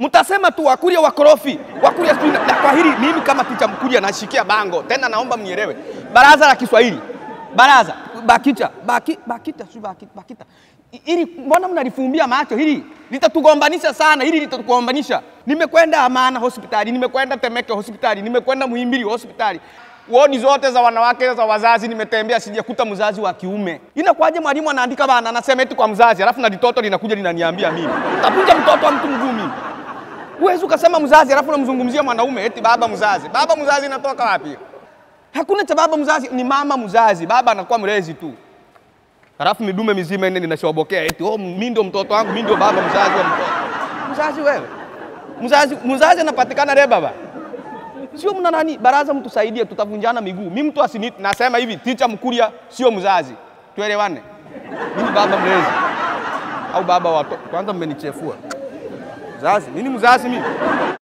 Mtasema tu Wakuria wakorofi, Wakuria sijui na, kwa hili mimi kama ticha Mkuria nashikia bango tena, naomba mnielewe. Baraza la Kiswahili, baraza BAKITA, baki, BAKITA, si BAKITA, BAKITA. Ili mbona mnalifumbia macho hili? Litatugombanisha sana, hili litatugombanisha. Nimekwenda Amana hospitali, nimekwenda Temeke hospitali, nimekwenda Muhimbili hospitali. Wodi zote za wanawake za wazazi nimetembea, sijakuta mzazi wa kiume. Inakuwaje mwalimu anaandika bana, anasema eti kwa mzazi, alafu na litoto linakuja linaniambia mimi. Tapunja mtoto wa mtu mguu mimi. Huwezi ukasema mzazi alafu unamzungumzia mwanaume eti baba mzazi. Baba mzazi inatoka wapi? Hakuna cha baba mzazi, ni mama mzazi. Baba anakuwa mlezi tu. Alafu midume mizima ene ninashawabokea eti oh, mimi ndio mtoto wangu, mimi ndio baba mzazi wa mtoto. Mzazi wewe? Mzazi mzazi anapatikana leo baba. Sio mna nani, baraza mtusaidie, tutavunjana miguu. Mimi mtu asini nasema hivi, ticha Mkuria sio mzazi. Tuelewane. Mimi baba mlezi. Au baba wa. Kwanza mmenichefua. Mzazi, mimi ni mzazi mimi.